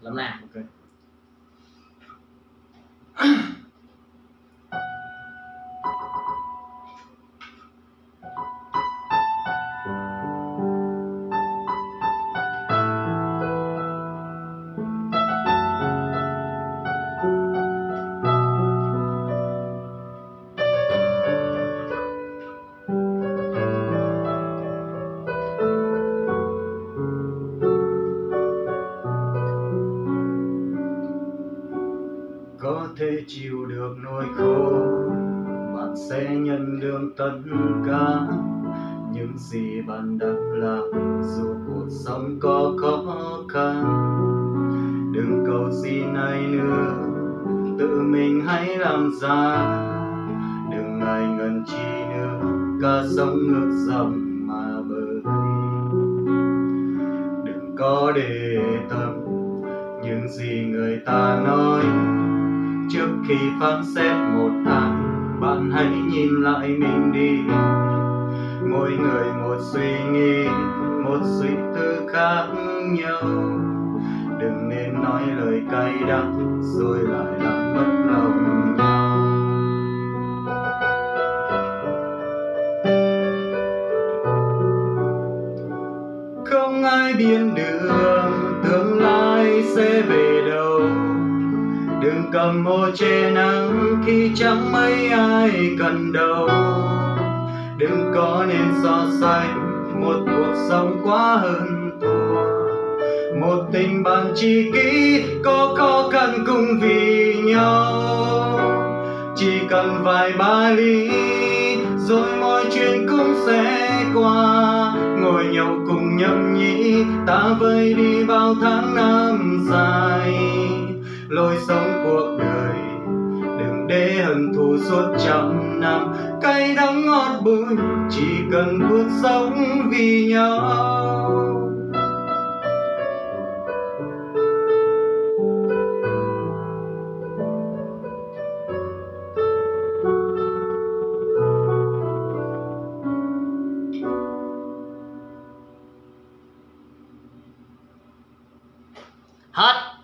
lắm nè ok. Có thể chịu được nỗi khổ. Bạn sẽ nhận được tất cả. Những gì bạn đã làm, dù cuộc sống có khó khăn. Đừng cầu xin ai nữa. Tự mình hãy làm ra. Đừng ngại ngần chi nữa. Cả sống ngược dòng mà bơi đừng có để tâm. Những gì người ta nói khi phán xét một ai, bạn hãy nhìn lại mình đi. Mỗi người một suy nghĩ, một suy tư khác nhau. Đừng nên nói lời cay đắng, rồi lại làm mất lòng nhau. Không ai biết đường, tương lai sẽ về cầm ô che nắng khi chẳng mấy ai cần đâu đừng có nên so sánh, một cuộc sống quá hơn thua. Một tình bạn tri kỷ có khó khăn cùng vì nhau. Chỉ cần vài ba ly, rồi mọi chuyện cũng sẽ qua. Ngồi nhậu cùng nhâm nhi, ta vơi đi bao tháng năm dài lối sống cuộc đời đừng để hận thù suốt trăm năm, cay đắng ngọt bùi, chỉ cần bước sống vì nhau. Hết.